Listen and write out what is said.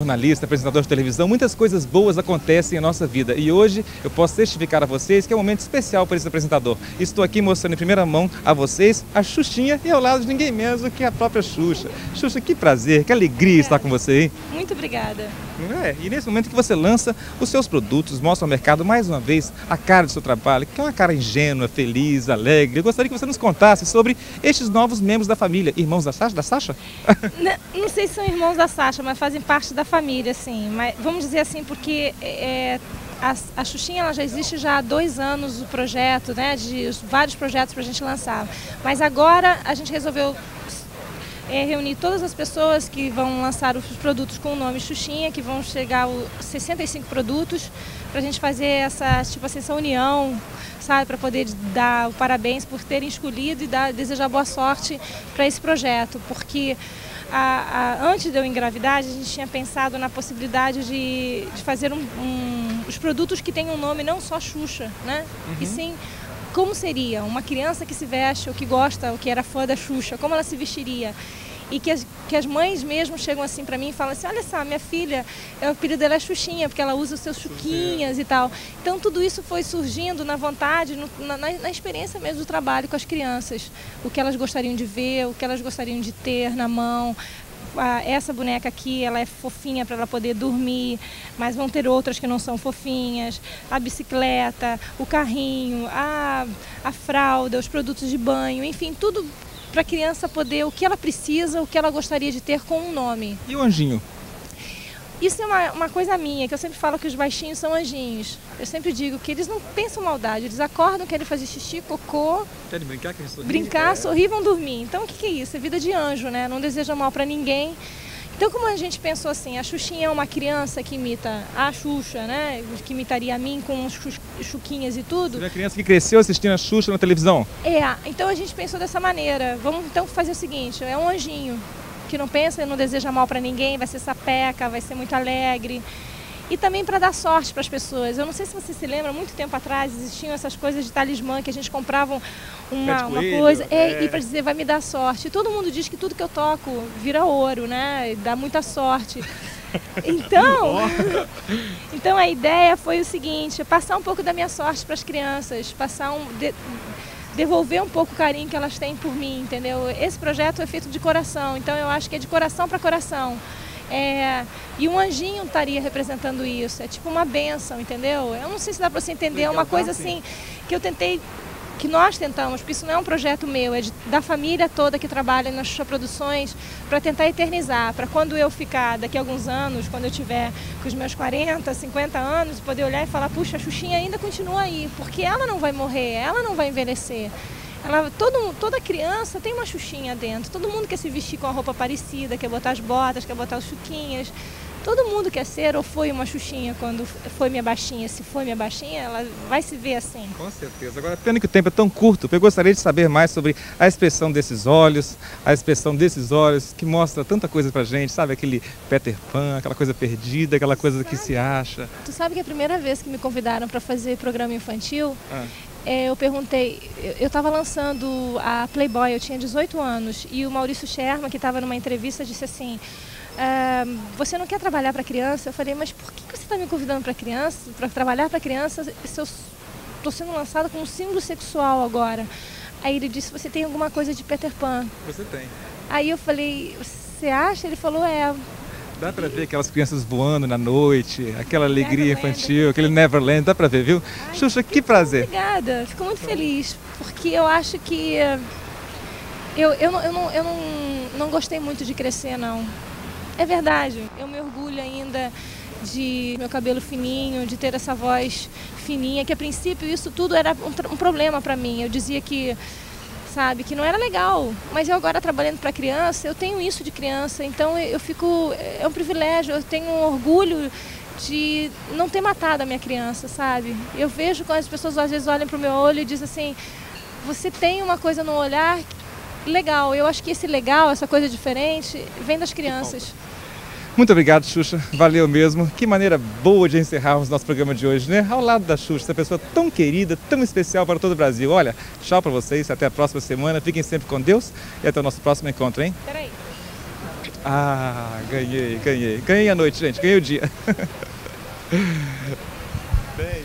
jornalista, apresentador de televisão, muitas coisas boas acontecem em nossa vida e hoje eu posso testificar a vocês que é um momento especial para esse apresentador. Estou aqui mostrando em primeira mão a vocês a Xuxinha e ao lado de ninguém menos do que a própria Xuxa. Xuxa, que prazer, que alegria é. estar com você, hein? Muito obrigada. É, e nesse momento que você lança os seus produtos, mostra ao mercado mais uma vez a cara do seu trabalho, que é uma cara ingênua, feliz, alegre. Eu gostaria que você nos contasse sobre estes novos membros da família, irmãos da Sasha? Da Sasha? Não, não sei se são irmãos da Sasha, mas fazem parte da família, sim. Mas vamos dizer assim, porque é, a, a Xuxinha ela já existe já há dois anos o projeto, né? De vários projetos para a gente lançar. Mas agora a gente resolveu é, reunir todas as pessoas que vão lançar os produtos com o nome Xuxinha, que vão chegar a 65 produtos, para a gente fazer essa, tipo assim, essa união, sabe, para poder dar o parabéns por terem escolhido e dar, desejar boa sorte para esse projeto, porque a, a, antes de eu engravidar, a gente tinha pensado na possibilidade de, de fazer um, um, os produtos que têm um nome não só Xuxa, né? Uhum. E sim como seria uma criança que se veste ou que gosta ou que era fã da Xuxa, como ela se vestiria e que as, que as mães mesmo chegam assim para mim e falam assim, olha só, minha filha, é o apelido dela é Xuxinha, porque ela usa os seus chuquinhas e tal. Então tudo isso foi surgindo na vontade, no, na, na, experiência mesmo do trabalho com as crianças. O que elas gostariam de ver, o que elas gostariam de ter na mão, essa boneca aqui ela é fofinha para ela poder dormir, mas vão ter outras que não são fofinhas. A bicicleta, o carrinho, a, a fralda, os produtos de banho, enfim, tudo para a criança poder o que ela precisa, o que ela gostaria de ter com um nome. E o anjinho? Isso é uma, uma coisa minha, que eu sempre falo que os baixinhos são anjinhos. Eu sempre digo que eles não pensam maldade, eles acordam, querem fazer xixi, cocô. Querem brincar, querem sorrir. Brincar, é. sorrir, vão dormir. Então o que, que é isso? É vida de anjo, né? Não deseja mal para ninguém. Então, como a gente pensou assim, a Xuxinha é uma criança que imita a Xuxa, né? Que imitaria a mim com os chuquinhas e tudo. Você é uma criança que cresceu assistindo a Xuxa na televisão. É, então a gente pensou dessa maneira. Vamos então fazer o seguinte, é um anjinho que não pensa e não deseja mal para ninguém, vai ser sapeca, vai ser muito alegre e também para dar sorte para as pessoas. Eu não sei se você se lembra, muito tempo atrás existiam essas coisas de talismã que a gente comprava uma, uma coisa é, é. e para dizer vai me dar sorte. E todo mundo diz que tudo que eu toco vira ouro, né? Dá muita sorte. Então, então a ideia foi o seguinte: passar um pouco da minha sorte para as crianças, passar um de, devolver um pouco o carinho que elas têm por mim, entendeu? Esse projeto é feito de coração, então eu acho que é de coração para coração. É, e um anjinho estaria representando isso. É tipo uma benção, entendeu? Eu não sei se dá para você entender. É uma coisa assim que eu tentei, que nós tentamos, porque isso não é um projeto meu, é de, da família toda que trabalha nas Produções, para tentar eternizar, para quando eu ficar daqui a alguns anos, quando eu tiver com os meus 40, 50 anos, poder olhar e falar, puxa, a Xuxinha ainda continua aí, porque ela não vai morrer, ela não vai envelhecer. Ela, todo, toda criança tem uma xuxinha dentro. Todo mundo quer se vestir com a roupa parecida, quer botar as botas, quer botar os chuquinhas. Todo mundo quer ser ou foi uma xuxinha quando foi minha baixinha. Se foi minha baixinha, ela vai se ver assim. Com certeza. Agora, pena que o tempo é tão curto, eu gostaria de saber mais sobre a expressão desses olhos, a expressão desses olhos que mostra tanta coisa pra gente, sabe? Aquele Peter Pan, aquela coisa perdida, aquela coisa que se acha. Tu sabe que a primeira vez que me convidaram para fazer programa infantil, ah eu perguntei, eu estava lançando a Playboy, eu tinha 18 anos, e o Maurício Sherman, que estava numa entrevista, disse assim, ah, você não quer trabalhar para criança? Eu falei, mas por que você está me convidando para criança, para trabalhar para criança, se eu estou sendo lançada como símbolo sexual agora? Aí ele disse, você tem alguma coisa de Peter Pan? Você tem. Aí eu falei, você acha? Ele falou, é, Dá para ver aquelas crianças voando na noite, aquela alegria infantil, aquele Neverland, dá para ver, viu? Ai, Xuxa, que prazer. Obrigada, fico muito feliz, porque eu acho que eu, eu, não, eu, não, eu não, não gostei muito de crescer, não. É verdade, eu me orgulho ainda de meu cabelo fininho, de ter essa voz fininha, que a princípio isso tudo era um, um problema para mim. Eu dizia que sabe? Que não era legal. Mas eu agora trabalhando para criança, eu tenho isso de criança, então eu fico. É um privilégio, eu tenho um orgulho de não ter matado a minha criança, sabe? Eu vejo quando as pessoas às vezes olham para o meu olho e dizem assim: você tem uma coisa no olhar legal. Eu acho que esse legal, essa coisa diferente, vem das crianças. Muito obrigado, Xuxa. Valeu mesmo. Que maneira boa de encerrarmos nosso programa de hoje, né? Ao lado da Xuxa, essa pessoa tão querida, tão especial para todo o Brasil. Olha, tchau para vocês, até a próxima semana. Fiquem sempre com Deus e até o nosso próximo encontro, hein? Peraí. Ah, ganhei, ganhei. Ganhei a noite, gente. Ganhei o dia. Bem,